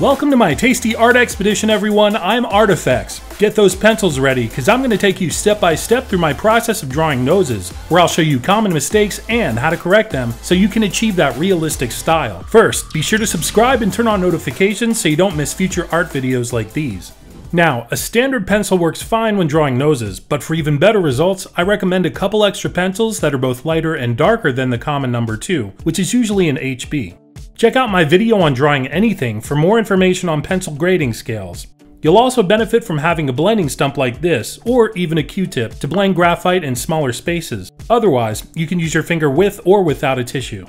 Welcome to my tasty art expedition, everyone. I'm RTIFEX. Get those pencils ready, because I'm going to take you step by step through my process of drawing noses, where I'll show you common mistakes and how to correct them so you can achieve that realistic style. First, be sure to subscribe and turn on notifications so you don't miss future art videos like these. Now, a standard pencil works fine when drawing noses, but for even better results, I recommend a couple extra pencils that are both lighter and darker than the common number 2, which is usually an HB. Check out my video on drawing anything for more information on pencil grading scales. You'll also benefit from having a blending stump like this, or even a Q-tip, to blend graphite in smaller spaces. Otherwise, you can use your finger with or without a tissue.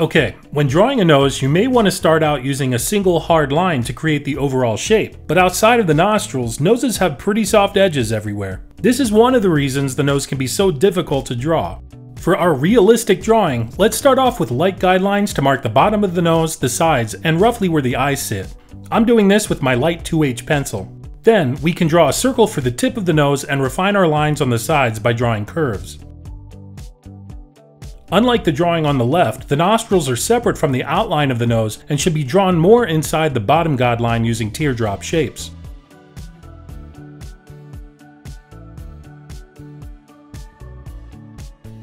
Okay, when drawing a nose, you may want to start out using a single hard line to create the overall shape, but outside of the nostrils, noses have pretty soft edges everywhere. This is one of the reasons the nose can be so difficult to draw. For our realistic drawing, let's start off with light guidelines to mark the bottom of the nose, the sides, and roughly where the eyes sit. I'm doing this with my light 2H pencil. Then, we can draw a circle for the tip of the nose and refine our lines on the sides by drawing curves. Unlike the drawing on the left, the nostrils are separate from the outline of the nose and should be drawn more inside the bottom guideline using teardrop shapes.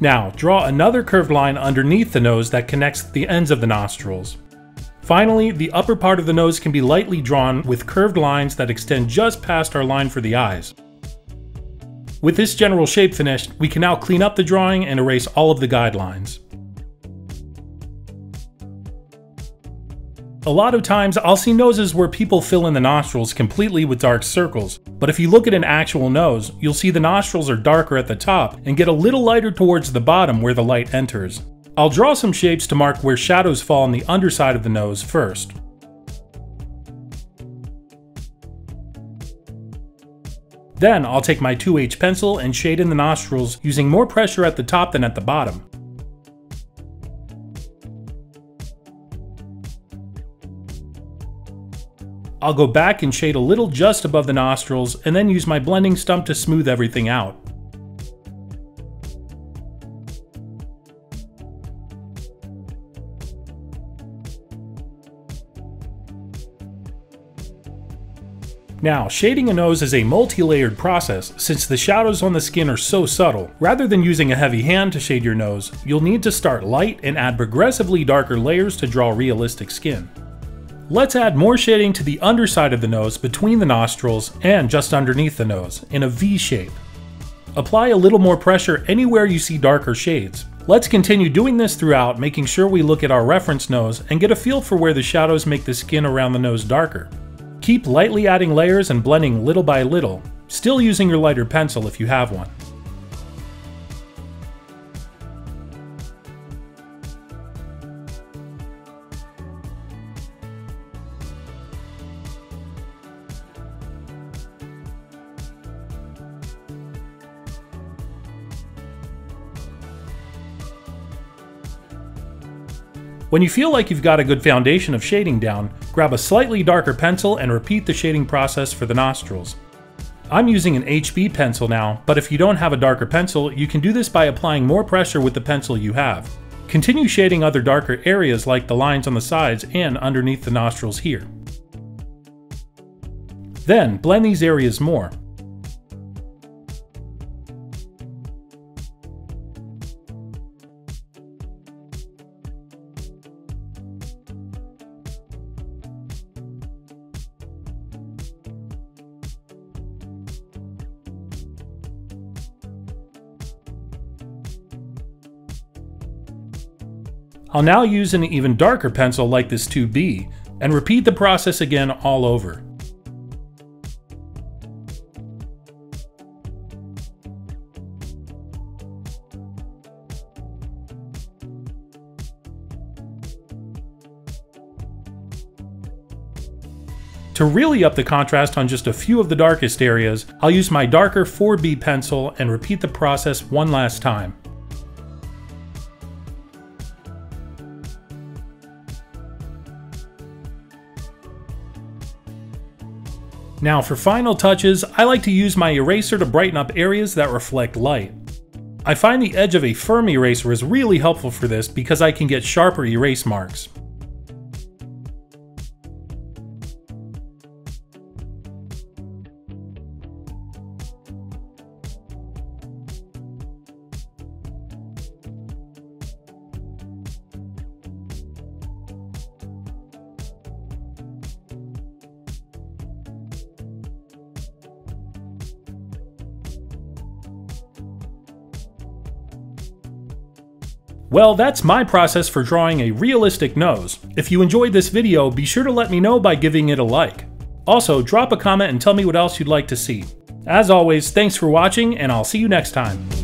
Now, draw another curved line underneath the nose that connects the ends of the nostrils. Finally, the upper part of the nose can be lightly drawn with curved lines that extend just past our line for the eyes. With this general shape finished, we can now clean up the drawing and erase all of the guidelines. A lot of times I'll see noses where people fill in the nostrils completely with dark circles, but if you look at an actual nose, you'll see the nostrils are darker at the top and get a little lighter towards the bottom where the light enters. I'll draw some shapes to mark where shadows fall on the underside of the nose first. Then I'll take my 2H pencil and shade in the nostrils using more pressure at the top than at the bottom. I'll go back and shade a little just above the nostrils and then use my blending stump to smooth everything out. Now, shading a nose is a multi-layered process since the shadows on the skin are so subtle. Rather than using a heavy hand to shade your nose, you'll need to start light and add progressively darker layers to draw realistic skin. Let's add more shading to the underside of the nose between the nostrils and just underneath the nose, in a V shape. Apply a little more pressure anywhere you see darker shades. Let's continue doing this throughout, making sure we look at our reference nose and get a feel for where the shadows make the skin around the nose darker. Keep lightly adding layers and blending little by little, still using your lighter pencil if you have one. When you feel like you've got a good foundation of shading down, grab a slightly darker pencil and repeat the shading process for the nostrils. I'm using an HB pencil now, but if you don't have a darker pencil, you can do this by applying more pressure with the pencil you have. Continue shading other darker areas like the lines on the sides and underneath the nostrils here. Then, blend these areas more. I'll now use an even darker pencil like this 2B and repeat the process again all over. To really up the contrast on just a few of the darkest areas, I'll use my darker 4B pencil and repeat the process one last time. Now for final touches, I like to use my eraser to brighten up areas that reflect light. I find the edge of a firm eraser is really helpful for this because I can get sharper erase marks. Well, that's my process for drawing a realistic nose. If you enjoyed this video, be sure to let me know by giving it a like. Also, drop a comment and tell me what else you'd like to see. As always, thanks for watching, and I'll see you next time.